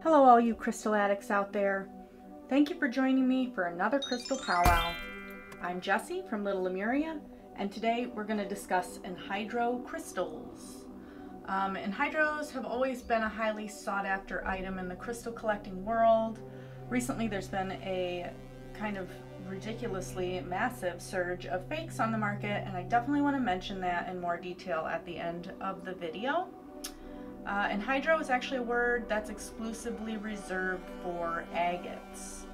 Hello all you crystal addicts out there. Thank you for joining me for another crystal powwow. I'm Jessie from Little Lemuria and today we're going to discuss enhydro crystals. Um, enhydros have always been a highly sought after item in the crystal collecting world. Recently there's been a kind of ridiculously massive surge of fakes on the market and I definitely want to mention that in more detail at the end of the video. Uh, enhydro is actually a word that's exclusively reserved for agates.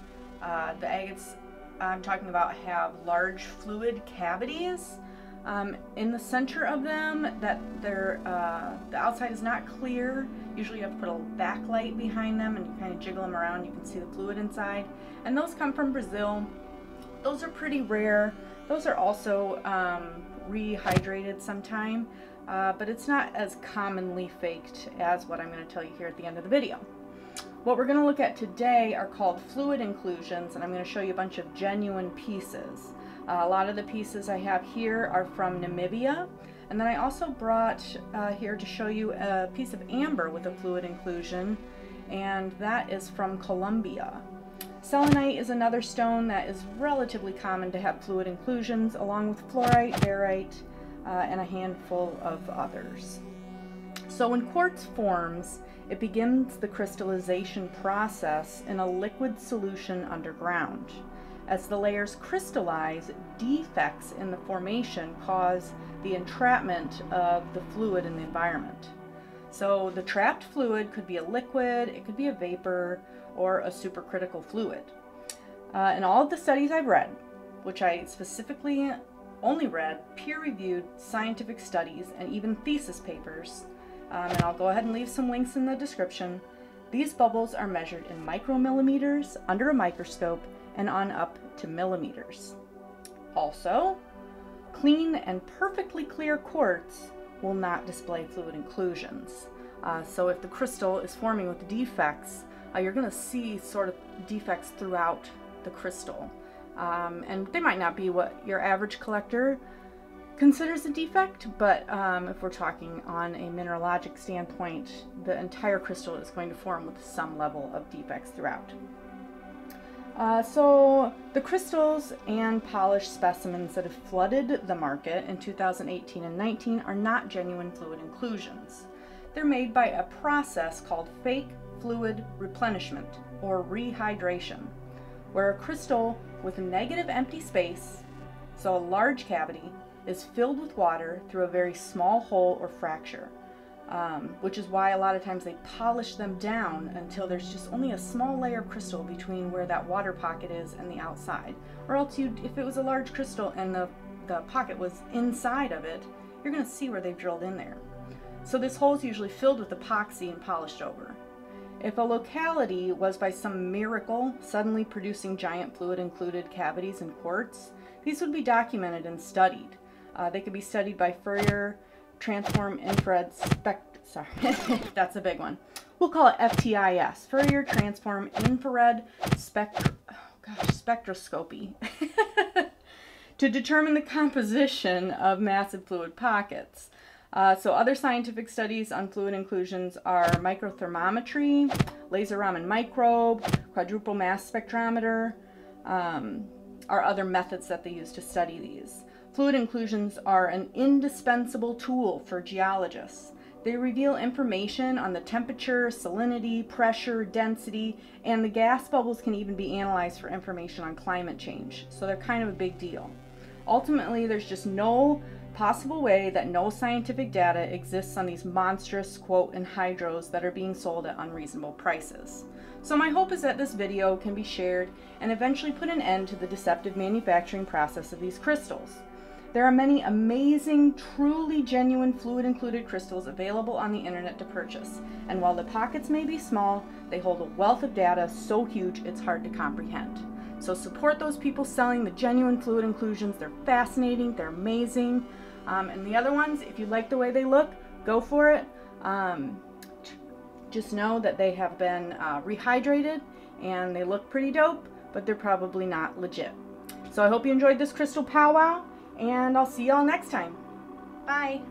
Uh, the agates I'm talking about have large fluid cavities um, in the center of them that they're, uh, the outside is not clear. Usually you have to put a backlight behind them and you kind of jiggle them around. You can see the fluid inside. And those come from Brazil. Those are pretty rare. Those are also um, rehydrated sometime uh, but it's not as commonly faked as what I'm going to tell you here at the end of the video. What we're going to look at today are called fluid inclusions, and I'm going to show you a bunch of genuine pieces. Uh, a lot of the pieces I have here are from Namibia, and then I also brought uh, here to show you a piece of amber with a fluid inclusion, and that is from Colombia. Selenite is another stone that is relatively common to have fluid inclusions, along with fluorite, barite, uh, and a handful of others. So when quartz forms, it begins the crystallization process in a liquid solution underground. As the layers crystallize, defects in the formation cause the entrapment of the fluid in the environment. So the trapped fluid could be a liquid, it could be a vapor, or a supercritical fluid. Uh, in all of the studies I've read, which I specifically only read peer-reviewed scientific studies and even thesis papers, um, and I'll go ahead and leave some links in the description, these bubbles are measured in micromillimeters under a microscope and on up to millimeters. Also, clean and perfectly clear quartz will not display fluid inclusions. Uh, so if the crystal is forming with defects, uh, you're going to see sort of defects throughout the crystal. Um, and they might not be what your average collector considers a defect, but um, if we're talking on a mineralogic standpoint, the entire crystal is going to form with some level of defects throughout. Uh, so the crystals and polished specimens that have flooded the market in 2018 and 19 are not genuine fluid inclusions. They're made by a process called fake fluid replenishment or rehydration, where a crystal with negative empty space, so a large cavity, is filled with water through a very small hole or fracture. Um, which is why a lot of times they polish them down until there's just only a small layer of crystal between where that water pocket is and the outside. Or else you, if it was a large crystal and the, the pocket was inside of it, you're going to see where they've drilled in there. So this hole is usually filled with epoxy and polished over. If a locality was by some miracle suddenly producing giant fluid included cavities in quartz, these would be documented and studied. Uh, they could be studied by Fourier transform infrared spect sorry that's a big one. We'll call it FTIS Fourier transform infrared spect oh gosh spectroscopy. To determine the composition of massive fluid pockets uh, so other scientific studies on fluid inclusions are microthermometry, laser Raman microbe, quadrupole mass spectrometer, um, are other methods that they use to study these. Fluid inclusions are an indispensable tool for geologists. They reveal information on the temperature, salinity, pressure, density, and the gas bubbles can even be analyzed for information on climate change. So they're kind of a big deal. Ultimately, there's just no possible way that no scientific data exists on these monstrous, quote, enhydros that are being sold at unreasonable prices. So my hope is that this video can be shared and eventually put an end to the deceptive manufacturing process of these crystals. There are many amazing, truly genuine fluid included crystals available on the internet to purchase, and while the pockets may be small, they hold a wealth of data so huge it's hard to comprehend. So support those people selling the genuine fluid inclusions. They're fascinating, they're amazing. Um, and the other ones, if you like the way they look, go for it. Um, just know that they have been uh, rehydrated and they look pretty dope, but they're probably not legit. So I hope you enjoyed this crystal powwow and I'll see y'all next time. Bye.